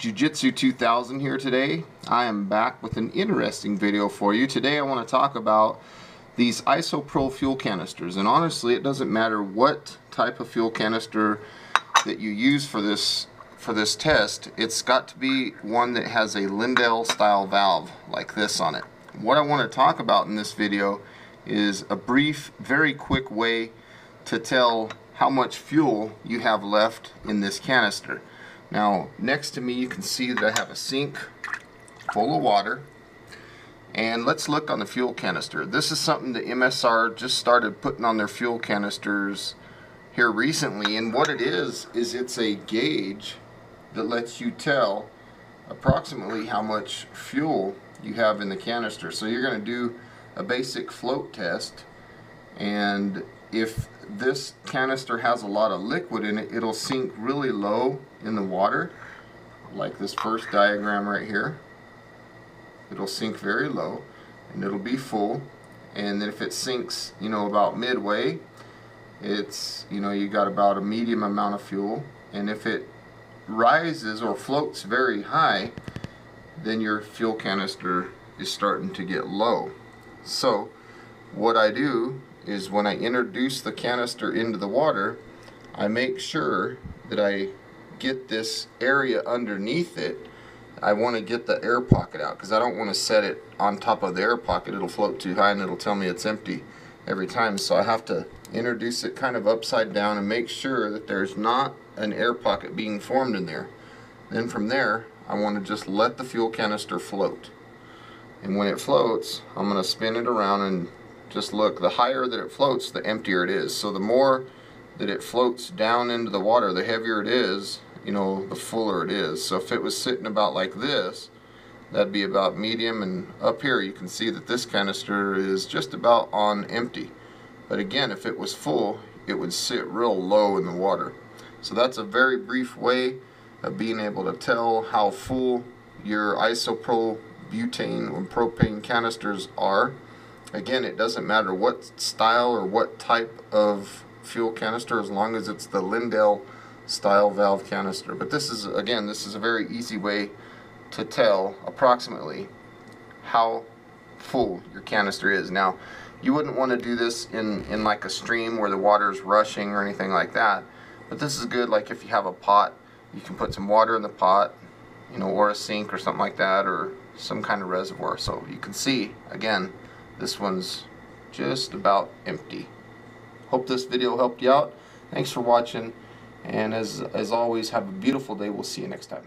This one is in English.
Jiu-Jitsu 2000 here today. I am back with an interesting video for you. Today I want to talk about these isopro fuel canisters and honestly it doesn't matter what type of fuel canister that you use for this for this test it's got to be one that has a Lindal style valve like this on it. What I want to talk about in this video is a brief very quick way to tell how much fuel you have left in this canister. Now next to me you can see that I have a sink full of water and let's look on the fuel canister. This is something that MSR just started putting on their fuel canisters here recently and what it is is it's a gauge that lets you tell approximately how much fuel you have in the canister. So you're going to do a basic float test and if this canister has a lot of liquid in it, it'll sink really low in the water, like this first diagram right here. It'll sink very low, and it'll be full. And then if it sinks, you know, about midway, it's, you know, you got about a medium amount of fuel. And if it rises or floats very high, then your fuel canister is starting to get low. So, what I do is when I introduce the canister into the water, I make sure that I get this area underneath it. I want to get the air pocket out because I don't want to set it on top of the air pocket. It'll float too high and it'll tell me it's empty every time. So I have to introduce it kind of upside down and make sure that there's not an air pocket being formed in there. Then from there, I want to just let the fuel canister float. And when it floats, I'm going to spin it around and just look, the higher that it floats, the emptier it is. So the more that it floats down into the water, the heavier it is, you know, the fuller it is. So if it was sitting about like this, that'd be about medium and up here you can see that this canister is just about on empty. But again, if it was full, it would sit real low in the water. So that's a very brief way of being able to tell how full your isopro butane or propane canisters are. Again, it doesn't matter what style or what type of fuel canister as long as it's the Lindal style valve canister. But this is, again, this is a very easy way to tell approximately how full your canister is. Now, you wouldn't want to do this in, in like a stream where the water is rushing or anything like that. But this is good like if you have a pot, you can put some water in the pot, you know, or a sink or something like that, or some kind of reservoir. So you can see, again, this one's just about empty. Hope this video helped you out. Thanks for watching. And as, as always, have a beautiful day. We'll see you next time.